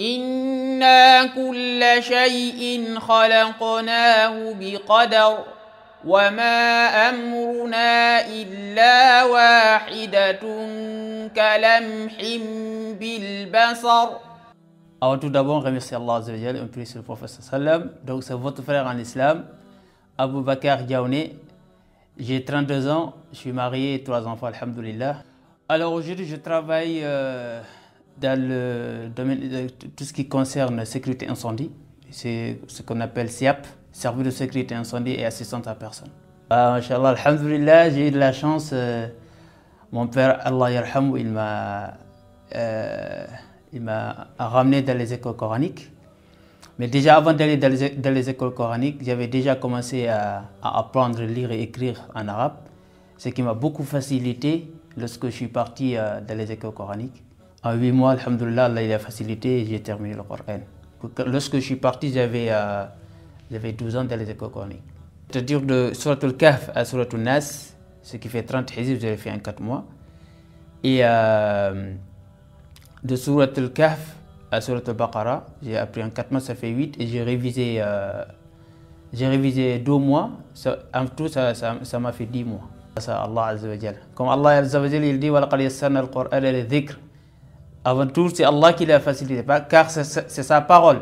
إنا كل شيء خلقناه بقدر وما أمرنا إلا واحدة كلمح بالبصر Avant tout d'abord, remercier Allah Azza wa Jal et on prie sur le prophète sallam. Donc c'est votre frère en islam, Abu Bakr Diaouné. J'ai 32 ans, je suis marié et trois enfants, alhamdulillah. Alors aujourd'hui, je travaille euh, dans le domaine de tout ce qui concerne sécurité incendie. C'est ce qu'on appelle SIAP, service de sécurité incendie et assistance à personne. Ah, Inch'Allah, alhamdulillah, j'ai eu de la chance. euh, mon père, Allah m'a euh, il m'a ramené dans les écoles coraniques. Mais déjà avant d'aller dans les, écoles coraniques, j'avais déjà commencé à, à apprendre lire et écrire en arabe, ce qui m'a beaucoup facilité lorsque je suis parti euh, dans les écoles coraniques. En huit mois, Alhamdulillah, Allah, il a facilité et j'ai terminé le Coran. Lorsque je suis parti, j'avais euh, 12 ans dans les écoles coraniques. C'est-à-dire de Surat al-Kahf à Surat al-Nas, ce qui fait 30 hizib, je l'ai fait en 4 mois. Et euh, de Surat al-Kahf à Surat al-Baqarah, j'ai appris en 4 mois, ça fait 8, et j'ai révisé, euh, révisé 2 mois. Ça, en tout, ça m'a ça, ça fait 10 mois. Ça, Allah Azza wa Comme Allah Azza wa il dit « Wa laqad yassarna al-Qur'an al-dhikr » Avant tout, c'est Allah qui l'a facilité, car c'est sa parole.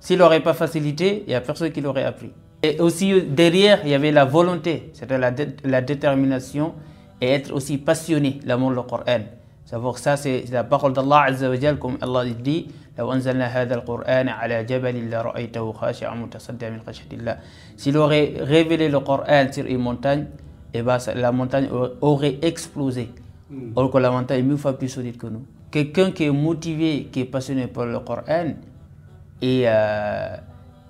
S'il n'aurait pas facilité, il n'y a personne qui l'aurait appris. Et aussi derrière, il y avait la volonté, c'était la, détermination et être aussi passionné, l'amour du Coran. Savoir que ça, c'est la parole d'Allah Azzawajal, comme Allah dit S'il aurait révélé le Coran sur une montagne, eh ben, la montagne aurait explosé. Hmm. Alors que la montagne est mille fois plus solide que nous. Quelqu'un qui est motivé, qui est passionné par le Coran, est, euh,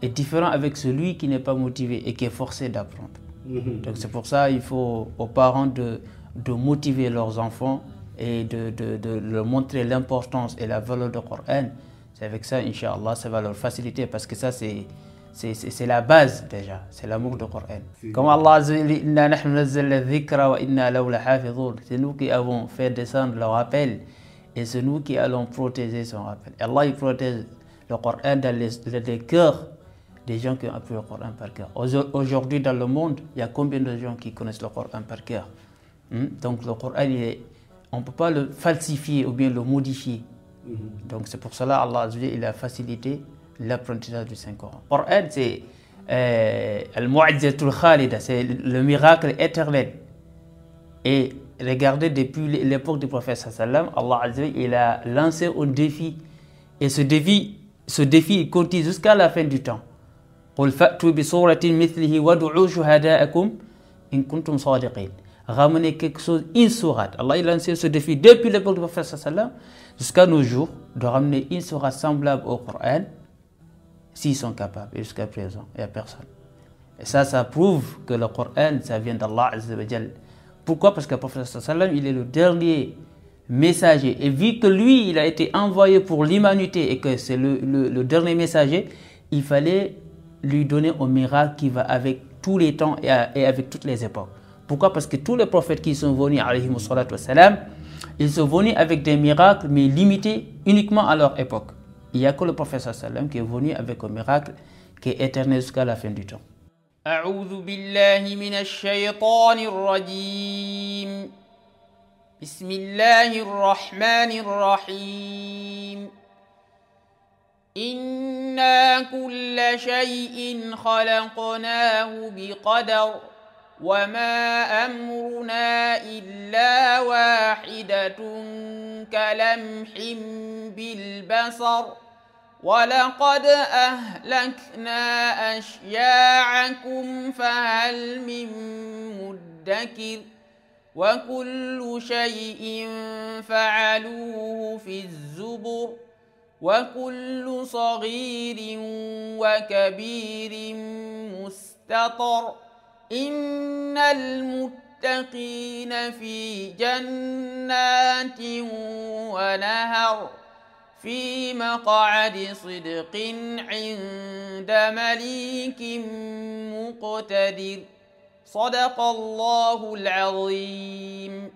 est différent avec celui qui n'est pas motivé et qui est forcé d'apprendre. Donc c'est pour ça qu'il faut aux parents de, de motiver leurs enfants et de, de, de leur montrer l'importance et la valeur du Coran. C'est avec ça, Inch'Allah, ça va leur faciliter parce que ça c'est la base déjà, c'est l'amour du Coran. Comme Allah Jalla dit. C'est nous qui avons fait descendre le rappel et c'est nous qui allons protéger son rappel. Et Allah il protège le Coran dans les, cœurs des gens qui ont appris le Coran par cœur. Aujo- Aujourd'hui, dans le monde, il y a combien de gens qui connaissent le Coran par cœur? Hmm? Donc, le Coran, il est- on ne peut pas le falsifier ou bien le modifier. Donc, c'est pour cela Allah il a facilité l'apprentissage du Saint-Coran. Le Coran, c'est euh, c'est le miracle éternel. Et Regardez depuis l'époque du prophète sallam, Allah il a lancé un défi. Et ce défi, ce défi il continue jusqu'à la fin du temps. Ramenez quelque chose, une sourate. Allah a lancé ce défi depuis l'époque du prophète jusqu'à nos jours de ramener une sourate semblable au Coran s'ils sont capables. Et jusqu'à présent, il n'y a personne. Et ça, ça prouve que le Coran, ça vient d'Allah pourquoi? Parce que le prophète il est le dernier messager. Et vu que lui, il a été envoyé pour l'humanité et que c'est le, dernier messager, il fallait lui donner un miracle qui va avec tous les temps et, avec toutes les époques. Pourquoi? Parce que tous les prophètes qui sont venus, wassalam, ils sont venus avec des miracles, mais limités uniquement à leur époque. Il n'y a que le prophète sallam qui est venu avec un miracle qui est éternel jusqu'à la fin du temps. أعوذ بالله من الشيطان الرجيم. بسم الله الرحمن الرحيم. إنا كل شيء خلقناه بقدر وما أمرنا إلا واحدة كلمح بالبصر. ولقد أهلكنا أشياعكم فهل من مدكر وكل شيء فعلوه في الزبر وكل صغير وكبير مستطر إن المتقين في جنات ونهر في مقعد صدق عند مليك مقتدر. صدق الله العظيم.